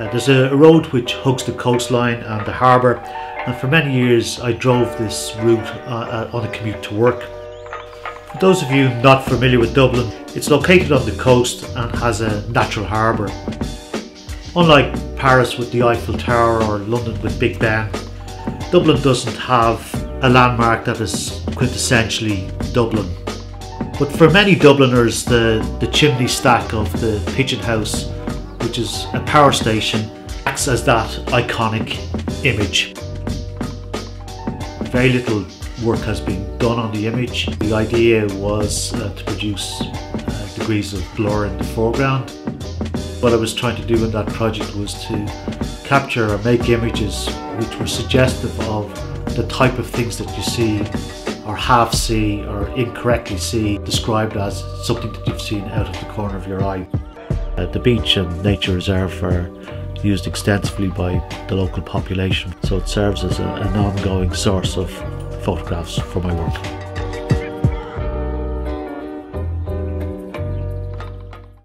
Uh, there's a road which hugs the coastline and the harbour, and for many years I drove this route uh, uh, on a commute to work. For those of you not familiar with Dublin, it's located on the coast and has a natural harbour. Unlike Paris with the Eiffel Tower or London with Big Ben, Dublin doesn't have a landmark that is quintessentially Dublin. But for many Dubliners, the, the chimney stack of the Pigeon House, which is a power station, acts as that iconic image. Very little work has been done on the image. The idea was uh, to produce uh, degrees of blur in the foreground. What I was trying to do in that project was to capture or make images which were suggestive of the type of things that you see or half see or incorrectly see described as something that you've seen out of the corner of your eye. Uh, the beach and nature reserve are used extensively by the local population so it serves as a, an ongoing source of photographs for my work.